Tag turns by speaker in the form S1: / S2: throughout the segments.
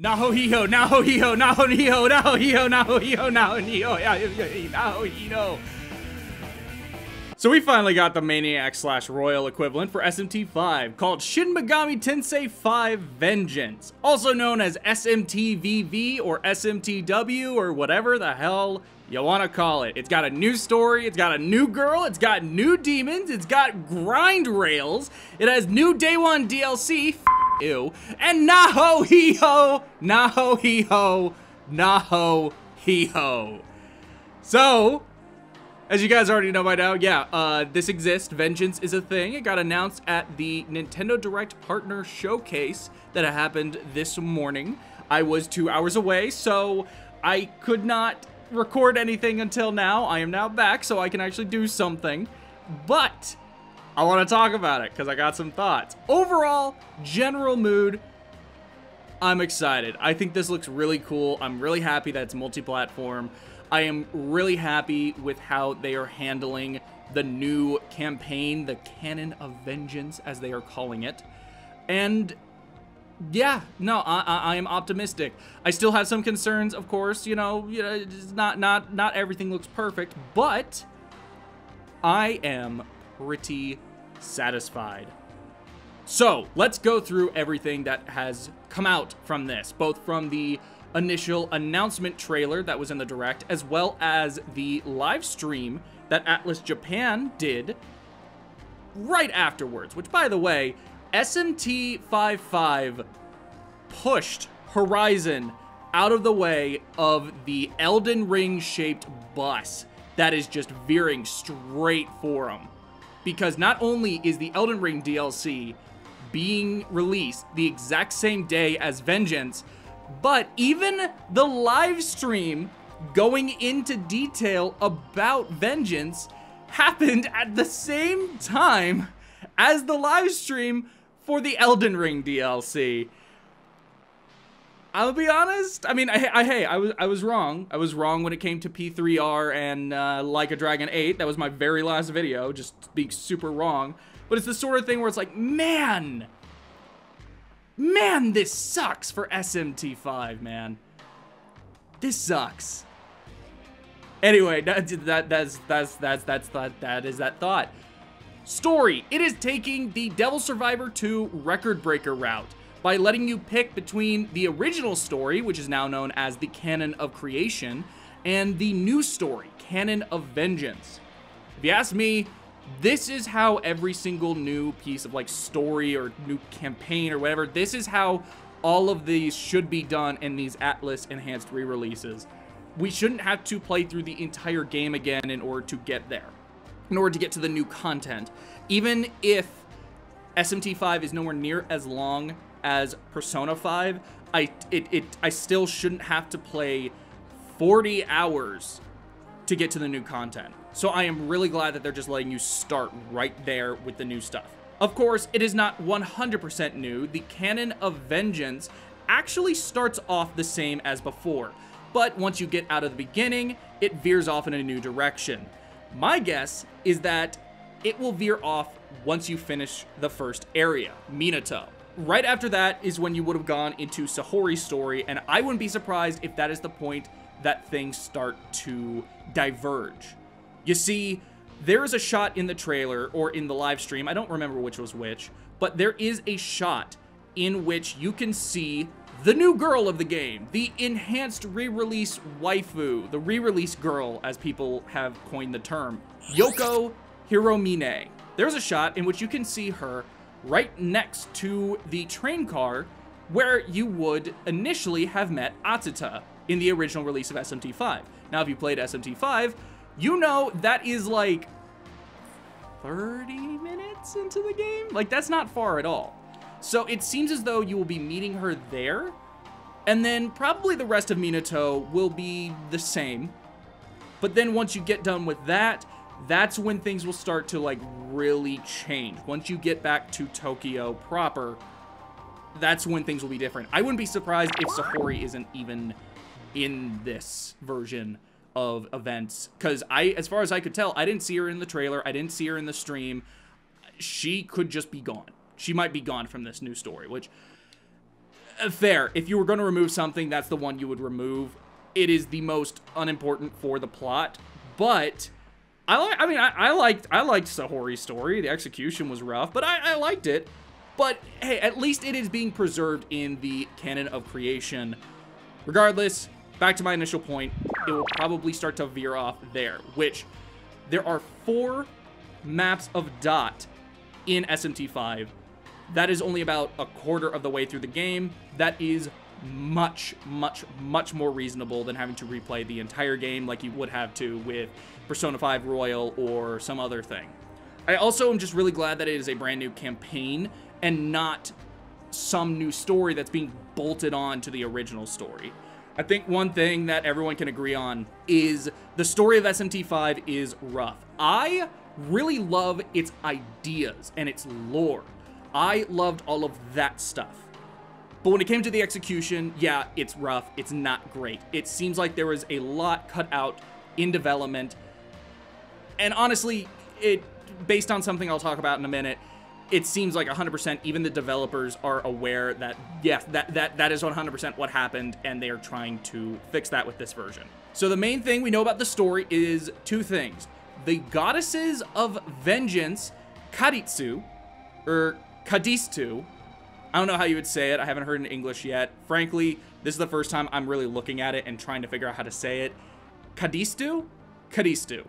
S1: Naho hiho, naho hiho, naho hiho, naho hiho, naho hiho, naho hiho, naho hiho. So we finally got the Maniac slash Royal equivalent for SMT5 called Shin Megami Tensei 5 Vengeance, also known as SMTVV or SMTW or whatever the hell you want to call it. It's got a new story, it's got a new girl, it's got new demons, it's got grind rails, it has new day one DLC, ew, and naho hee ho, naho hee ho, naho hee ho. So, as you guys already know by now, yeah, uh, this exists. Vengeance is a thing. It got announced at the Nintendo Direct Partner Showcase that happened this morning. I was two hours away, so I could not record anything until now. I am now back, so I can actually do something. But I want to talk about it because I got some thoughts. Overall, general mood, I'm excited. I think this looks really cool. I'm really happy that it's multi-platform. I am really happy with how they are handling the new campaign, the Canon of Vengeance, as they are calling it. And yeah, no, I, I, I, am optimistic. I still have some concerns, of course. You know, you know, not not not everything looks perfect, but I am pretty satisfied. So let's go through everything that has come out from this, both from the initial announcement trailer that was in the direct, as well as the live stream that Atlus Japan did right afterwards, which by the way, SMT 55 pushed Horizon out of the way of the Elden Ring shaped bus that is just veering straight for them. Because not only is the Elden Ring DLC being released the exact same day as Vengeance, but even the live stream going into detail about Vengeance happened at the same time as the live stream for the Elden Ring DLC. I'll be honest. I mean, I, I, hey, I was I was wrong. I was wrong when it came to P3R and uh, Like a Dragon 8. That was my very last video, just being super wrong. But it's the sort of thing where it's like, man, Man, this sucks for SMT5, man. This sucks. Anyway, that, that that's that's that's that's that that is that thought. Story. It is taking the Devil Survivor 2 record breaker route by letting you pick between the original story, which is now known as the Canon of Creation, and the new story, Canon of Vengeance. If you ask me, this is how every single new piece of like story or new campaign or whatever, this is how all of these should be done in these Atlus enhanced re-releases. We shouldn't have to play through the entire game again in order to get there, in order to get to the new content. Even if SMT5 is nowhere near as long as Persona 5, I it, it I still shouldn't have to play 40 hours to get to the new content. So I am really glad that they're just letting you start right there with the new stuff. Of course, it is not 100% new. The Canon of Vengeance actually starts off the same as before, but once you get out of the beginning, it veers off in a new direction. My guess is that it will veer off once you finish the first area, Minato. Right after that is when you would have gone into Sahori's story, and I wouldn't be surprised if that is the point that things start to diverge. You see, there is a shot in the trailer or in the live stream, I don't remember which was which, but there is a shot in which you can see the new girl of the game, the enhanced re-release waifu, the re-release girl, as people have coined the term, Yoko Hiromine. There's a shot in which you can see her right next to the train car where you would initially have met Atsuta in the original release of SMT5. Now, if you played SMT5, you know that is like 30 minutes into the game? Like, that's not far at all. So it seems as though you will be meeting her there, and then probably the rest of Minato will be the same. But then once you get done with that, that's when things will start to like really change. Once you get back to Tokyo proper, that's when things will be different. I wouldn't be surprised if Sahori isn't even in this version of events because I, as far as I could tell, I didn't see her in the trailer. I didn't see her in the stream. She could just be gone. She might be gone from this new story, which Uh, fair. If you were going to remove something, that's the one you would remove. It is the most unimportant for the plot, but I like. I mean, I, I liked I liked Sahori's story. The execution was rough, but I, I liked it. But hey, at least it is being preserved in the canon of creation. Regardless, back to my initial point, it will probably start to veer off there, which there are four maps of Da'at in SMT5. That is only about a quarter of the way through the game. That is much, much, much more reasonable than having to replay the entire game like you would have to with Persona 5 Royal or some other thing. I also am just really glad that it is a brand new campaign and not some new story that's being bolted on to the original story. I think one thing that everyone can agree on is the story of SMT5 is rough. I really love its ideas and its lore. I loved all of that stuff. But when it came to the execution, yeah, it's rough. It's not great. It seems like there was a lot cut out in development. And honestly, it based on something I'll talk about in a minute, it seems like 100% even the developers are aware that yes, that that that is 100% what happened and they are trying to fix that with this version. So the main thing we know about the story is two things. The goddesses of vengeance, Karitsu, or Qadistu, I don't know how you would say it. I haven't heard in English yet. Frankly, this is the first time I'm really looking at it and trying to figure out how to say it. Qadistu? Qadistu.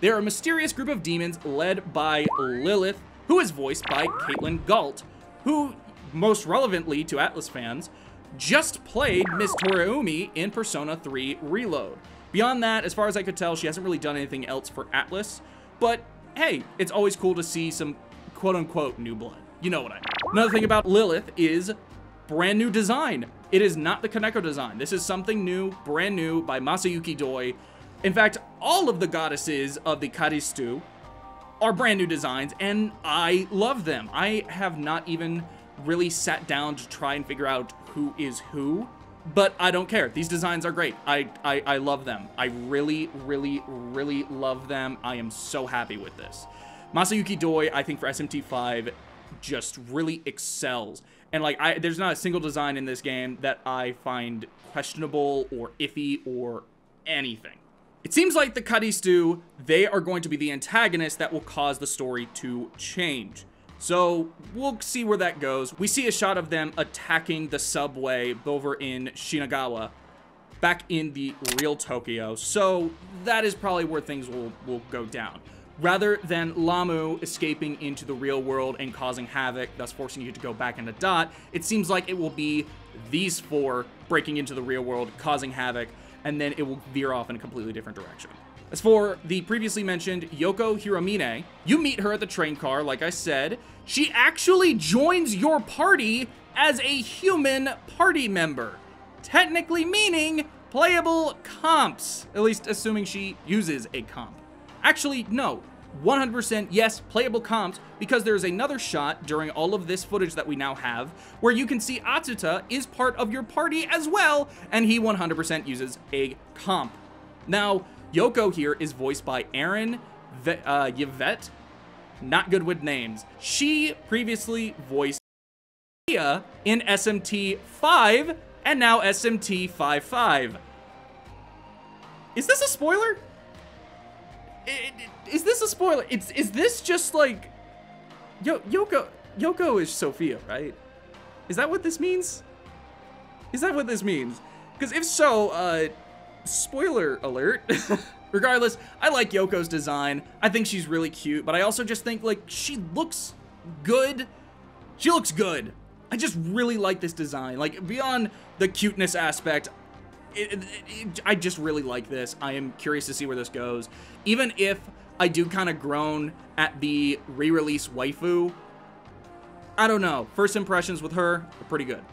S1: They're a mysterious group of demons led by Lilith, who is voiced by Caitlin Galt, who, most relevantly to Atlus fans, just played Miss Toriumi in Persona 3 Reload. Beyond that, as far as I could tell, she hasn't really done anything else for Atlus, but hey, it's always cool to see some quote-unquote new blood. You know what I mean. Another thing about Lilith is brand new design. It is not the Kaneko design. This is something new, brand new by Masayuki Doi. In fact, all of the goddesses of the Karistu are brand new designs, and I love them. I have not even really sat down to try and figure out who is who, but I don't care. These designs are great. I, I, I love them. I really, really, really love them. I am so happy with this. Masayuki Doi, I think for SMT5, just really excels. And like, I there's not a single design in this game that I find questionable or iffy or anything. It seems like the Qadistu, they are going to be the antagonist that will cause the story to change. So we'll see where that goes. We see a shot of them attacking the subway over in Shinagawa back in the real Tokyo. So that is probably where things will, will go down rather than Lahmu escaping into the real world and causing havoc, thus forcing you to go back into Da'at, it seems like it will be these four breaking into the real world, causing havoc, and then it will veer off in a completely different direction. As for the previously mentioned Yoko Hiromine, you meet her at the train car, like I said. She actually joins your party as a human party member, technically meaning playable comps, at least assuming she uses a comp. Actually, no, 100% yes, playable comps, because there's another shot during all of this footage that we now have, where you can see Atsuta is part of your party as well, and he 100% uses a comp. Now, Yoko here is voiced by Erin uh, Yvette, not good with names. She previously voiced Mia in SMT 5, and now SMT 55. Is this a spoiler? Is this a spoiler? It's is this just like Yo Yoko Yoko is Sophia, right? Is that what this means? Is that what this means? Because if so, uh, spoiler alert. Regardless, I like Yoko's design. I think she's really cute, but I also just think like she looks good. She looks good. I just really like this design. Like beyond the cuteness aspect, it, it, it, I just really like this. I am curious to see where this goes. Even if I do kind of groan at the re-release waifu, I don't know. First impressions with her are pretty good.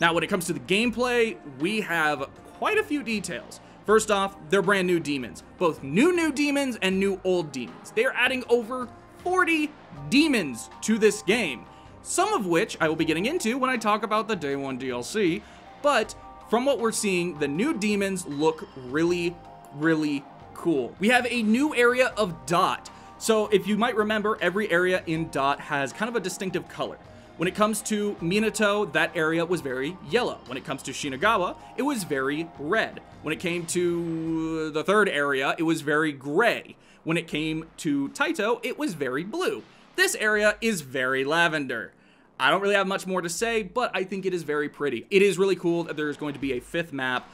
S1: Now, when it comes to the gameplay, we have quite a few details. First off, they're brand new demons. Both new new demons and new old demons. They are adding over 40 demons to this game. Some of which I will be getting into when I talk about the Day 1 DLC, but from what we're seeing, the new demons look really, really cool. We have a new area of Da'at. So if you might remember, every area in Da'at has kind of a distinctive color. When it comes to Minato, that area was very yellow. When it comes to Shinagawa, it was very red. When it came to the third area, it was very gray. When it came to Taito, it was very blue. This area is very lavender. I don't really have much more to say, but I think it is very pretty. It is really cool that there's going to be a fifth map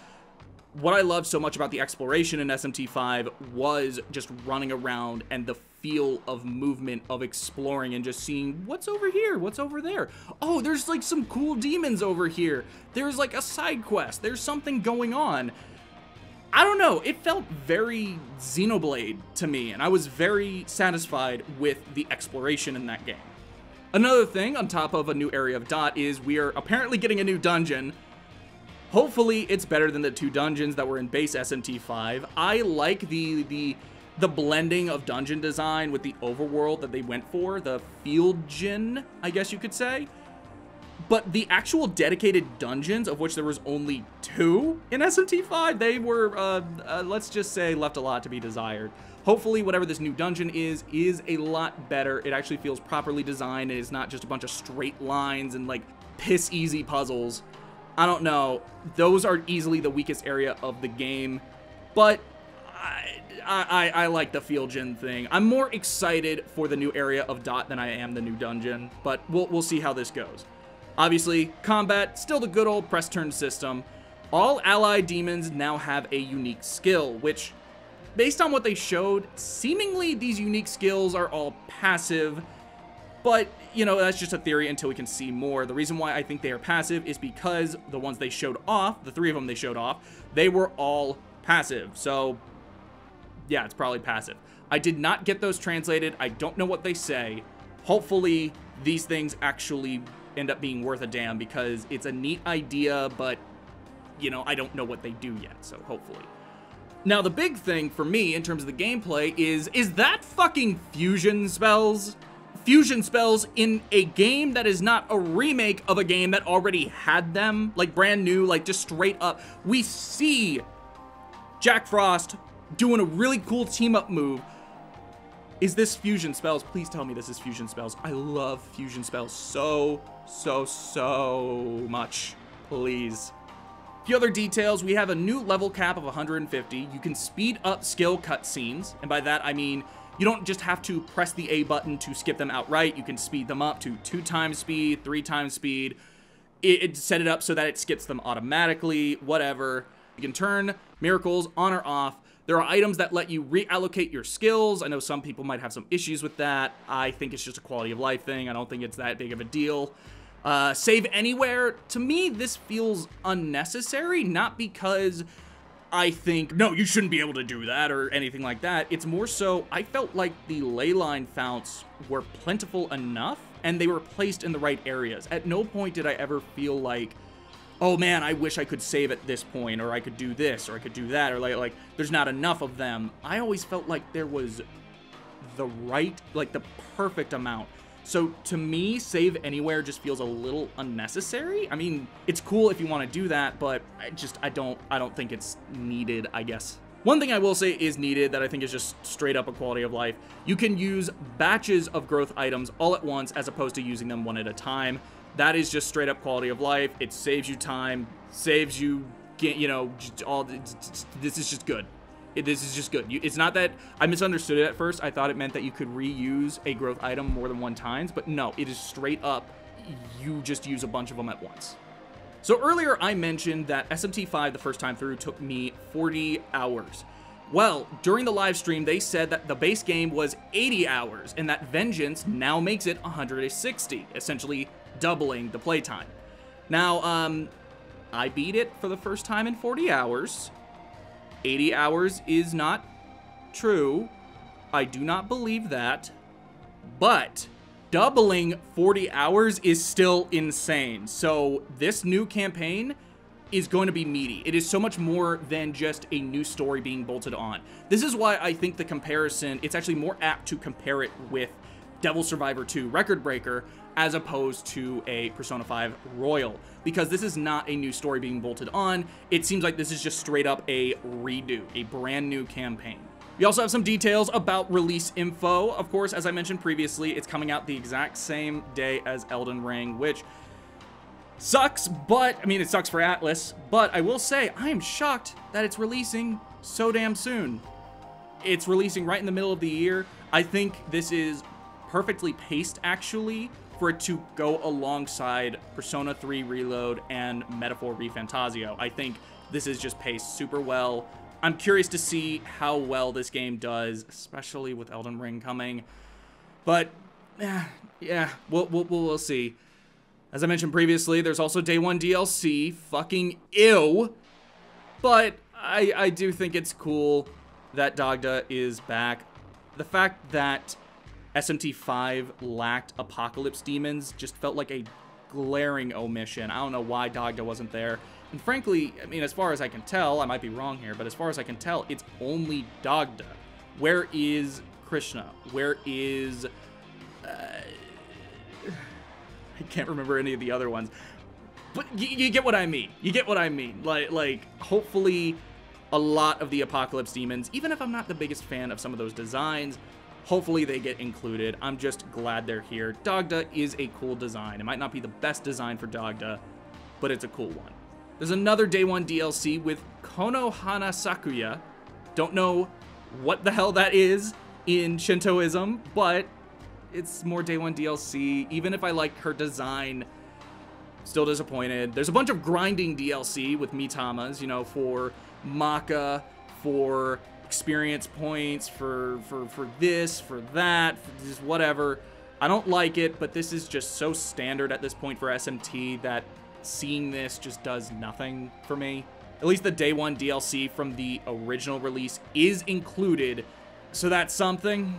S1: what I loved so much about the exploration in SMT5 was just running around and the feel of movement of exploring and just seeing what's over here, what's over there. Oh, there's like some cool demons over here. There's like a side quest. There's something going on. I don't know, it felt very Xenoblade to me, and I was very satisfied with the exploration in that game. Another thing on top of a new area of Da'at is we are apparently getting a new dungeon Hopefully, it's better than the two dungeons that were in base SMT5. I like the the the blending of dungeon design with the overworld that they went for, the field gin, I guess you could say. But the actual dedicated dungeons, of which there was only two in SMT5, they were, uh, uh, let's just say, left a lot to be desired. Hopefully, whatever this new dungeon is, is a lot better. It actually feels properly designed. And It is not just a bunch of straight lines and, like, piss-easy puzzles. I don't know. Those are easily the weakest area of the game, but I, I, I like the field gen thing. I'm more excited for the new area of Da'at than I am the new dungeon, but we'll, we'll see how this goes. Obviously, combat, still the good old press turn system. All allied demons now have a unique skill, which, based on what they showed, seemingly these unique skills are all passive, but, you know, that's just a theory until we can see more. The reason why I think they are passive is because the ones they showed off, the three of them they showed off, they were all passive. So, yeah, it's probably passive. I did not get those translated. I don't know what they say. Hopefully, these things actually end up being worth a damn because it's a neat idea, but, you know, I don't know what they do yet, so hopefully. Now, the big thing for me in terms of the gameplay is, is that fucking fusion spells? fusion spells in a game that is not a remake of a game that already had them, like brand new, like just straight up. We see Jack Frost doing a really cool team up move. Is this fusion spells? Please tell me this is fusion spells. I love fusion spells so, so, so much. Please. A few other details, we have a new level cap of 150. You can speed up skill cutscenes, and by that I mean you don't just have to press the A button to skip them outright. You can speed them up to two times speed, three times speed. It, it set it up so that it skips them automatically, whatever. You can turn miracles on or off. There are items that let you reallocate your skills. I know some people might have some issues with that. I think it's just a quality of life thing. I don't think it's that big of a deal. Uh, save anywhere, to me, this feels unnecessary, not because I think, no, you shouldn't be able to do that or anything like that. It's more so, I felt like the leyline founts were plentiful enough and they were placed in the right areas. At no point did I ever feel like, oh man, I wish I could save at this point, or I could do this, or I could do that, or like, like there's not enough of them. I always felt like there was the right, like the perfect amount. So to me, save anywhere just feels a little unnecessary. I mean, it's cool if you want to do that, but I just I don't I don't think it's needed, I guess. One thing I will say is needed that I think is just straight up a quality of life. You can use batches of growth items all at once as opposed to using them one at a time. That is just straight up quality of life. It saves you time, saves you, you know, all this is just good. It, this is just good. You, it's not that I misunderstood it at first. I thought it meant that you could reuse a growth item more than one times, but no, it is straight up. You just use a bunch of them at once. So earlier I mentioned that SMT5 the first time through took me 40 hours. Well, during the live stream, they said that the base game was 80 hours and that Vengeance now makes it 160, essentially doubling the playtime. Now, um, I beat it for the first time in 40 hours, 80 hours is not true. I do not believe that. But doubling 40 hours is still insane. So this new campaign is going to be meaty. It is so much more than just a new story being bolted on. This is why I think the comparison, it's actually more apt to compare it with Devil Survivor 2 Record Breaker as opposed to a Persona 5 Royal because this is not a new story being bolted on. It seems like this is just straight up a redo, a brand new campaign. We also have some details about release info. Of course, as I mentioned previously, it's coming out the exact same day as Elden Ring, which sucks, but, I mean, it sucks for Atlus, but I will say, I am shocked that it's releasing so damn soon. It's releasing right in the middle of the year. I think this is perfectly paced, actually, for it to go alongside Persona 3 Reload and Metaphor ReFantazio. I think this is just paced super well. I'm curious to see how well this game does, especially with Elden Ring coming. But, eh, yeah, yeah, we'll, we'll, we'll see. As I mentioned previously, there's also Day 1 DLC. Fucking ew. But I, I do think it's cool that Dagda is back. The fact that SMT5 lacked Apocalypse Demons just felt like a glaring omission. I don't know why Dagda wasn't there. And frankly, I mean, as far as I can tell, I might be wrong here, but as far as I can tell, it's only Dagda. Where is Krishna? Where is... Uh, I can't remember any of the other ones. But you, you get what I mean. You get what I mean. Like, like, hopefully a lot of the Apocalypse Demons, even if I'm not the biggest fan of some of those designs, hopefully they get included. I'm just glad they're here. Dagda is a cool design. It might not be the best design for Dagda, but it's a cool one. There's another Day 1 DLC with Konohana Sakuya. Don't know what the hell that is in Shintoism, but it's more Day 1 DLC. Even if I like her design, still disappointed. There's a bunch of grinding DLC with Mitamas, you know, for Macca, for experience points, for, for, for this, for that, for just whatever. I don't like it, but this is just so standard at this point for SMT that seeing this just does nothing for me. At least the day one DLC from the original release is included, so that's something.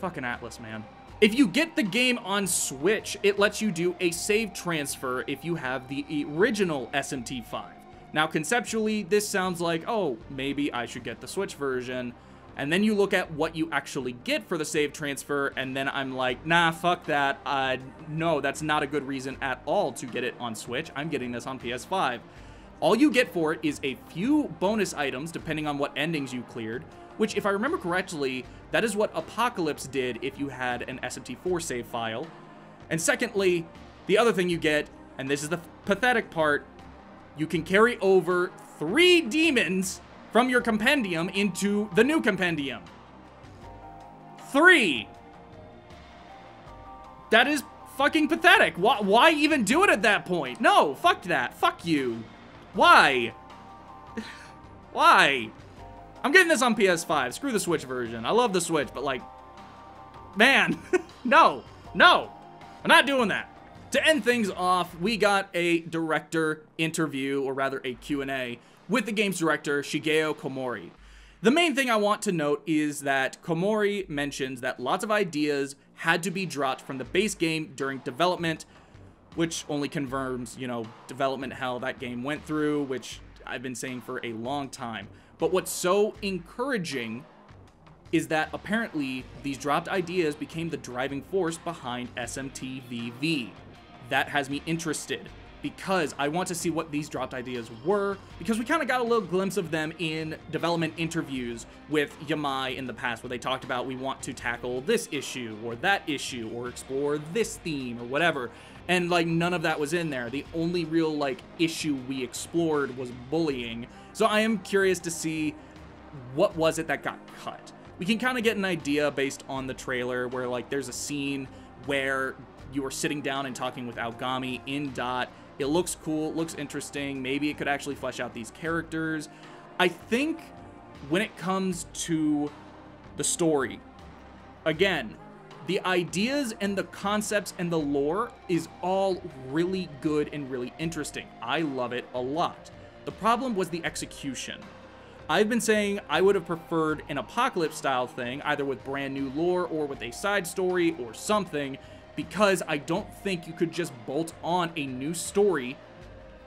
S1: Fucking Atlus, man. If you get the game on Switch, it lets you do a save transfer if you have the original SMT5. Now, conceptually, this sounds like, oh, maybe I should get the Switch version. And then you look at what you actually get for the save transfer, and then I'm like, nah, fuck that. Uh, no, that's not a good reason at all to get it on Switch. I'm getting this on PS5. All you get for it is a few bonus items, depending on what endings you cleared, which, if I remember correctly, that is what Apocalypse did if you had an SMT4 save file. And secondly, the other thing you get, and this is the pathetic part, you can carry over three demons from your compendium into the new compendium. Three. That is fucking pathetic. Why, why even do it at that point? No, fuck that. Fuck you. Why? why? I'm getting this on PS5. Screw the Switch version. I love the Switch, but like, man, no, no, I'm not doing that. To end things off, we got a director interview, or rather a Q&A, with the game's director, Shigeo Komori. The main thing I want to note is that Komori mentions that lots of ideas had to be dropped from the base game during development, which only confirms, you know, development hell that game went through, which I've been saying for a long time. But what's so encouraging is that apparently these dropped ideas became the driving force behind SMTVV that has me interested because I want to see what these dropped ideas were, because we kind of got a little glimpse of them in development interviews with Yamai in the past, where they talked about we want to tackle this issue, or that issue, or explore this theme, or whatever. And, like, none of that was in there. The only real, like, issue we explored was bullying. So I am curious to see what was it that got cut. We can kind of get an idea based on the trailer, where, like, there's a scene where you are sitting down and talking with Aogami in Da'at. It looks cool, looks interesting. Maybe it could actually flesh out these characters. I think when it comes to the story, again, the ideas and the concepts and the lore is all really good and really interesting. I love it a lot. The problem was the execution. I've been saying I would have preferred an apocalypse style thing, either with brand new lore or with a side story or something, because I don't think you could just bolt on a new story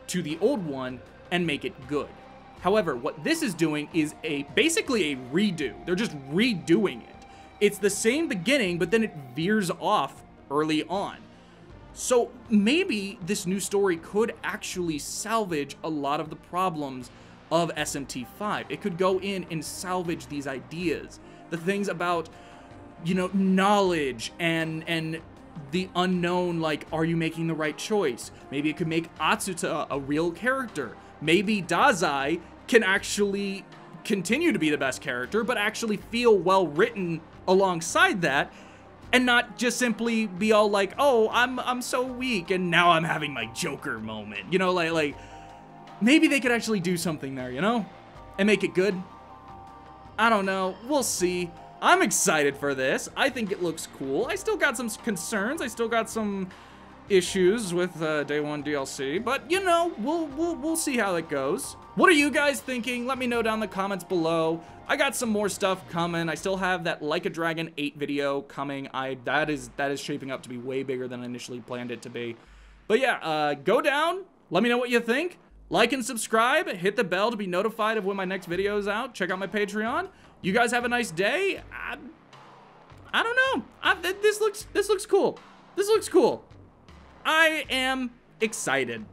S1: to the old one and make it good. However, what this is doing is a basically a redo. They're just redoing it. It's the same beginning, but then it veers off early on. So maybe this new story could actually salvage a lot of the problems of SMT5. It could go in and salvage these ideas. The things about, you know, knowledge and and the unknown, like, are you making the right choice? Maybe it could make Atsuta a real character. Maybe Dazai can actually continue to be the best character, but actually feel well written alongside that and not just simply be all like, "Oh, I'm I'm so weak and now I'm having my Joker moment." You know, like like maybe they could actually do something there, you know? And make it good. I don't know. We'll see. I'm excited for this. I think it looks cool. I still got some concerns. I still got some issues with uh, Day 1 DLC, but you know, we'll, we'll, we'll see how it goes. What are you guys thinking? Let me know down in the comments below. I got some more stuff coming. I still have that Like a Dragon 8 video coming. I that is that is shaping up to be way bigger than I initially planned it to be. But yeah, uh, go down. Let me know what you think. Like and subscribe. Hit the bell to be notified of when my next video is out. Check out my Patreon. You guys have a nice day. I, I don't know. I, this looks this looks cool. This looks cool. I am excited.